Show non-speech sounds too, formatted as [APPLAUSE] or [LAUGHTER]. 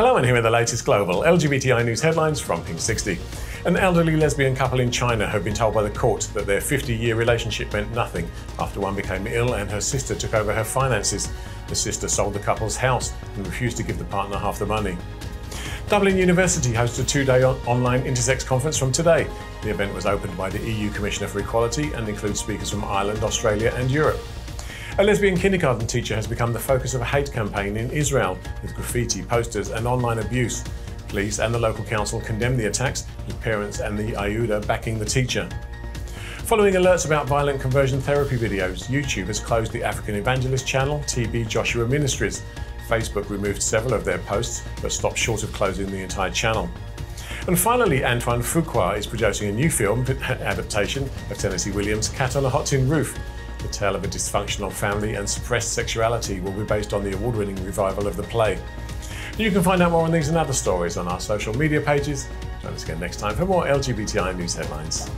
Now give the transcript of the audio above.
Hello, and here are the latest global LGBTI news headlines from Pink 60. An elderly lesbian couple in China have been told by the court that their 50 year relationship meant nothing after one became ill and her sister took over her finances. The sister sold the couple's house and refused to give the partner half the money. Dublin University hosts a two day online intersex conference from today. The event was opened by the EU Commissioner for Equality and includes speakers from Ireland, Australia, and Europe. A lesbian kindergarten teacher has become the focus of a hate campaign in Israel with graffiti, posters, and online abuse. Police and the local council condemn the attacks, with parents and the Aguda backing the teacher. Following alerts about violent conversion therapy videos, YouTube has closed the African Evangelist channel TB Joshua Ministries. Facebook removed several of their posts, but stopped short of closing the entire channel. And finally, Antoine Fuqua is producing a new film [LAUGHS] adaptation of Tennessee Williams' Cat on a Hot Tin Roof. The tale of a dysfunctional family and suppressed sexuality will be based on the award winning revival of the play. You can find out more on these and other stories on our social media pages. Join us again next time for more LGBTI news headlines.